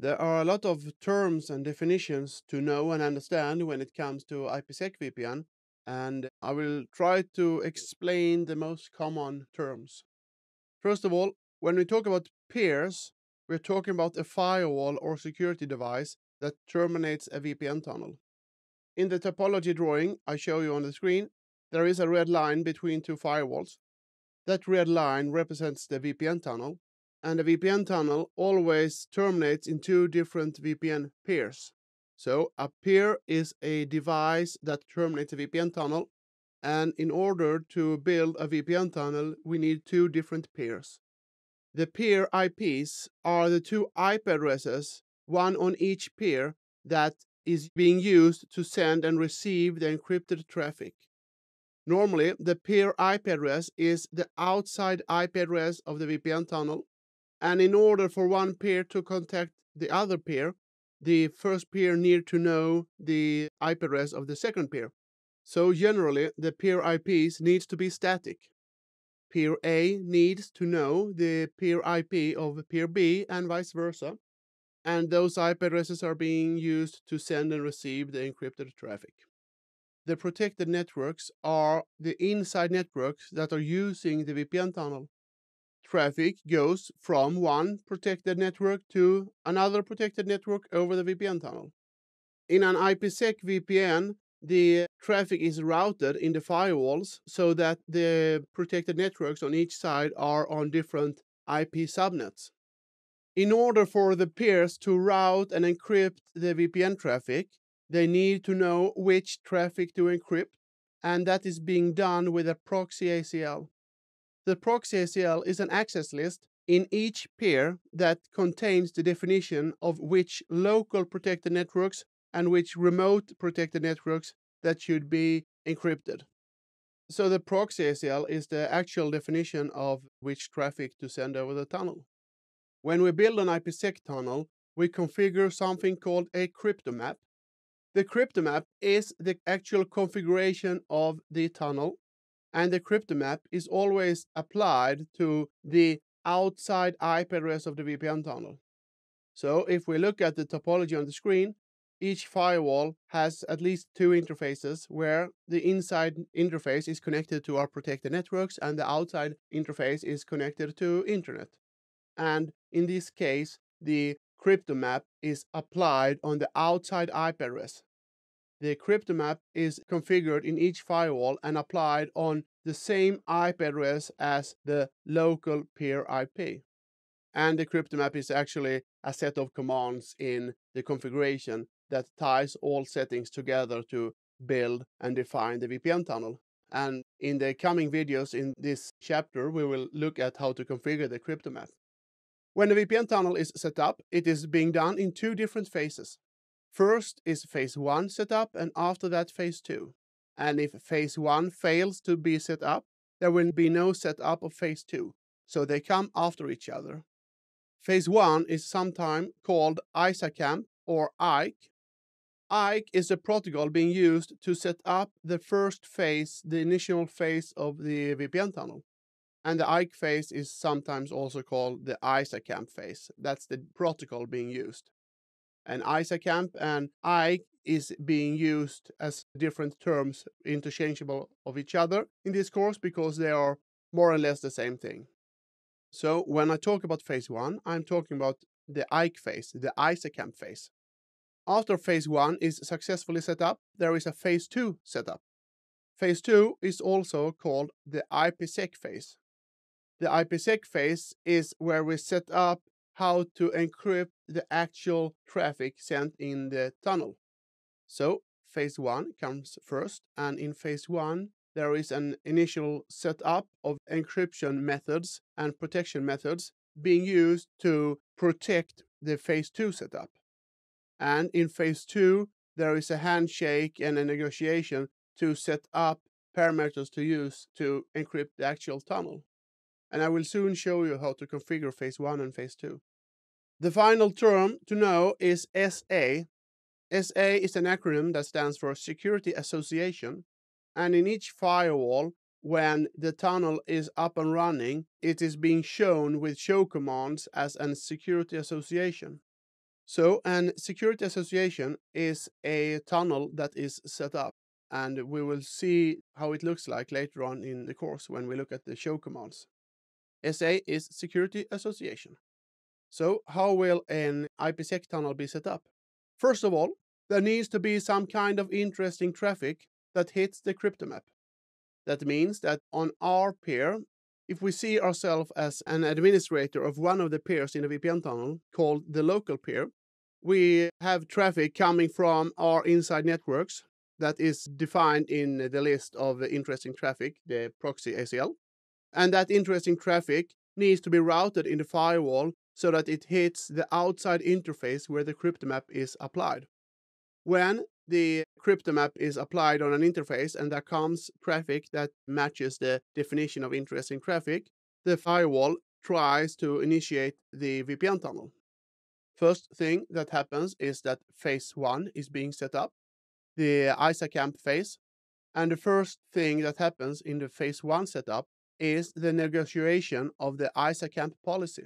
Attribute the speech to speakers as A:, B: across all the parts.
A: There are a lot of terms and definitions to know and understand when it comes to IPsec VPN, and I will try to explain the most common terms. First of all, when we talk about peers, we're talking about a firewall or security device that terminates a VPN tunnel. In the topology drawing I show you on the screen, there is a red line between two firewalls. That red line represents the VPN tunnel, and the VPN tunnel always terminates in two different VPN peers. So a peer is a device that terminates a VPN tunnel, and in order to build a VPN tunnel, we need two different peers. The peer IPs are the two IP addresses, one on each peer, that is being used to send and receive the encrypted traffic. Normally, the peer IP address is the outside IP address of the VPN tunnel, and in order for one peer to contact the other peer, the first peer need to know the IP address of the second peer. So generally, the peer IPs needs to be static. Peer A needs to know the peer IP of peer B and vice versa, and those IP addresses are being used to send and receive the encrypted traffic. The protected networks are the inside networks that are using the VPN tunnel traffic goes from one protected network to another protected network over the VPN tunnel. In an IPsec VPN, the traffic is routed in the firewalls so that the protected networks on each side are on different IP subnets. In order for the peers to route and encrypt the VPN traffic, they need to know which traffic to encrypt, and that is being done with a proxy ACL. The proxy ACL is an access list in each peer that contains the definition of which local protected networks and which remote protected networks that should be encrypted. So the proxy ACL is the actual definition of which traffic to send over the tunnel. When we build an IPsec tunnel, we configure something called a cryptomap. The cryptomap is the actual configuration of the tunnel and the cryptomap is always applied to the outside IP address of the VPN tunnel. So if we look at the topology on the screen, each firewall has at least two interfaces where the inside interface is connected to our protected networks and the outside interface is connected to internet. And in this case, the cryptomap is applied on the outside IP address the cryptomap is configured in each firewall and applied on the same IP address as the local peer IP. And the cryptomap is actually a set of commands in the configuration that ties all settings together to build and define the VPN tunnel. And in the coming videos in this chapter, we will look at how to configure the cryptomap. When the VPN tunnel is set up, it is being done in two different phases. First is phase 1 set up and after that phase 2. And if phase 1 fails to be set up, there will be no setup of phase 2. So they come after each other. Phase 1 is sometimes called ISAKMP or IKE. IKE is a protocol being used to set up the first phase, the initial phase of the VPN tunnel. And the IKE phase is sometimes also called the ISAKMP phase. That's the protocol being used and ISAKMP and IKE is being used as different terms interchangeable of each other in this course because they are more or less the same thing. So when I talk about phase one, I'm talking about the IKE phase, the ISAKMP phase. After phase one is successfully set up, there is a phase two setup. Phase two is also called the IPsec phase. The IPsec phase is where we set up how to encrypt the actual traffic sent in the tunnel. So phase one comes first, and in phase one, there is an initial setup of encryption methods and protection methods being used to protect the phase two setup. And in phase two, there is a handshake and a negotiation to set up parameters to use to encrypt the actual tunnel. And I will soon show you how to configure phase one and phase two. The final term to know is SA. SA is an acronym that stands for Security Association, and in each firewall, when the tunnel is up and running, it is being shown with show commands as a security association. So an security association is a tunnel that is set up and we will see how it looks like later on in the course when we look at the show commands. SA is security association. So how will an IPsec tunnel be set up? First of all, there needs to be some kind of interesting traffic that hits the crypto map. That means that on our peer, if we see ourselves as an administrator of one of the peers in a VPN tunnel called the local peer, we have traffic coming from our inside networks that is defined in the list of interesting traffic, the proxy ACL. And that interesting traffic needs to be routed in the firewall so that it hits the outside interface where the crypto map is applied. When the crypto map is applied on an interface and there comes traffic that matches the definition of interesting traffic, the firewall tries to initiate the VPN tunnel. First thing that happens is that phase one is being set up, the ISAKMP phase. And the first thing that happens in the phase one setup is the negotiation of the ISAKMP policy.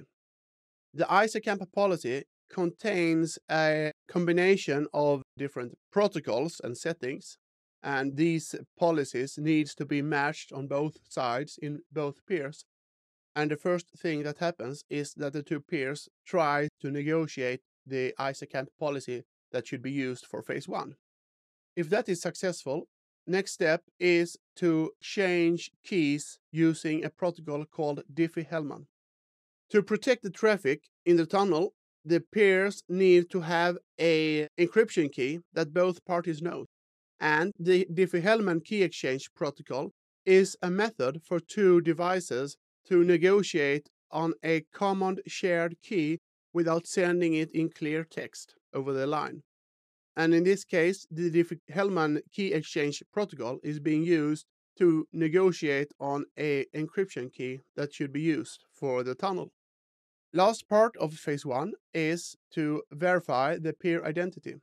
A: The ISAKMP policy contains a combination of different protocols and settings and these policies needs to be matched on both sides in both peers and the first thing that happens is that the two peers try to negotiate the ISAKMP policy that should be used for phase one. If that is successful, next step is to change keys using a protocol called Diffie-Hellman. To protect the traffic in the tunnel, the peers need to have a encryption key that both parties know. And the Diffie-Hellman key exchange protocol is a method for two devices to negotiate on a common shared key without sending it in clear text over the line. And in this case, the Diffie-Hellman key exchange protocol is being used to negotiate on a encryption key that should be used for the tunnel. Last part of phase one is to verify the peer identity.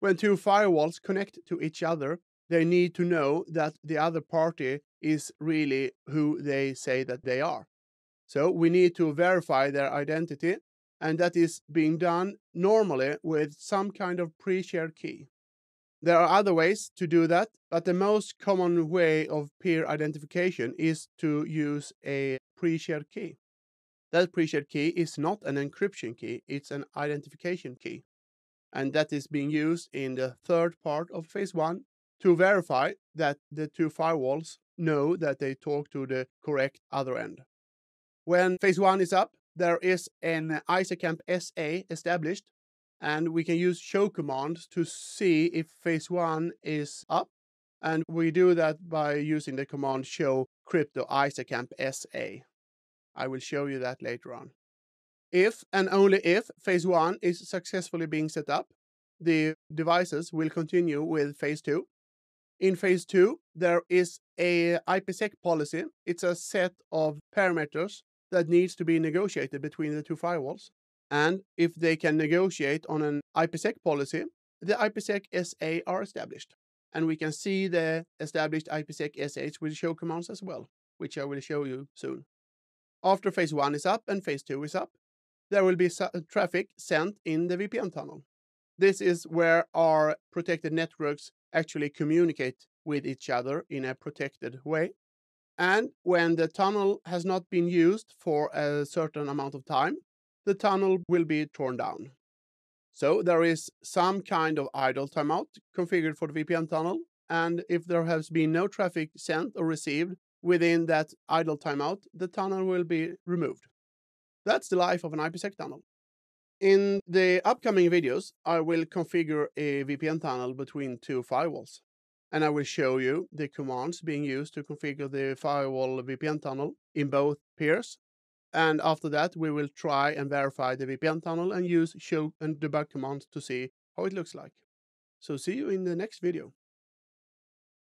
A: When two firewalls connect to each other, they need to know that the other party is really who they say that they are. So we need to verify their identity, and that is being done normally with some kind of pre-shared key. There are other ways to do that, but the most common way of peer identification is to use a pre-shared key. That pre-shared key is not an encryption key, it's an identification key. And that is being used in the third part of phase one to verify that the two firewalls know that they talk to the correct other end. When phase one is up, there is an ISAKMP SA established, and we can use show command to see if phase one is up. And we do that by using the command show crypto ISAKMP SA. I will show you that later on. If and only if phase one is successfully being set up, the devices will continue with phase two in phase two, there is a IPsec policy. It's a set of parameters that needs to be negotiated between the two firewalls. And if they can negotiate on an IPsec policy, the IPsec SA are established. And we can see the established IPsec SH with show commands as well, which I will show you soon. After phase one is up and phase two is up, there will be uh, traffic sent in the VPN tunnel. This is where our protected networks actually communicate with each other in a protected way. And when the tunnel has not been used for a certain amount of time, the tunnel will be torn down. So there is some kind of idle timeout configured for the VPN tunnel. And if there has been no traffic sent or received within that idle timeout, the tunnel will be removed. That's the life of an IPsec tunnel. In the upcoming videos, I will configure a VPN tunnel between two firewalls. And I will show you the commands being used to configure the firewall VPN tunnel in both peers. And after that, we will try and verify the VPN tunnel and use show and debug commands to see how it looks like. So see you in the next video.